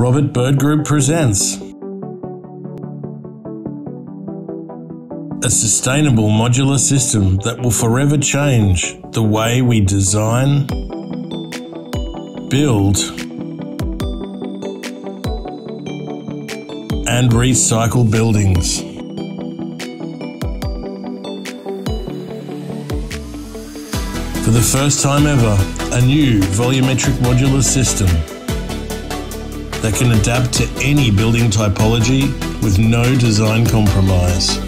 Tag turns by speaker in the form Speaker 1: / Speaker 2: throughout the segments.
Speaker 1: Robert Bird Group presents a sustainable modular system that will forever change the way we design, build, and recycle buildings. For the first time ever, a new volumetric modular system that can adapt to any building typology with no design compromise.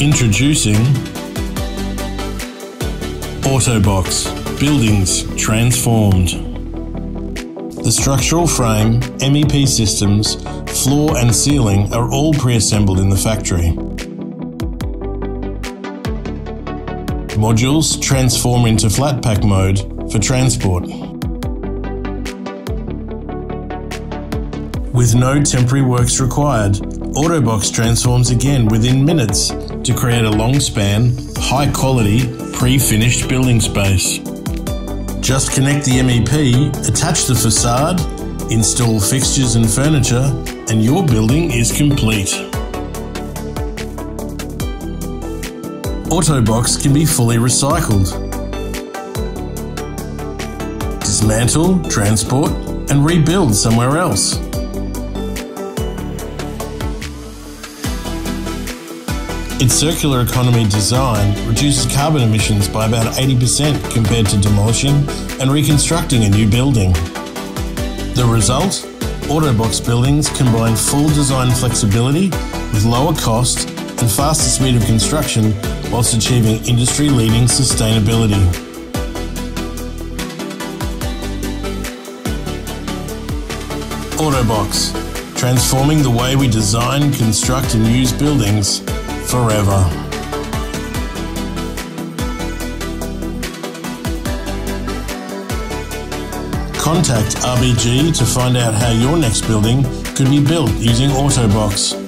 Speaker 1: Introducing Autobox Buildings Transformed. The structural frame, MEP systems, floor and ceiling are all pre-assembled in the factory. Modules transform into flat pack mode for transport. With no temporary works required, Autobox transforms again within minutes to create a long span, high quality, pre finished building space. Just connect the MEP, attach the facade, install fixtures and furniture, and your building is complete. Autobox can be fully recycled. Dismantle, transport, and rebuild somewhere else. Its circular economy design reduces carbon emissions by about 80% compared to demolishing and reconstructing a new building. The result? Autobox buildings combine full design flexibility with lower cost and faster speed of construction whilst achieving industry leading sustainability. Autobox, transforming the way we design, construct, and use buildings forever. Contact RBG to find out how your next building could be built using Autobox.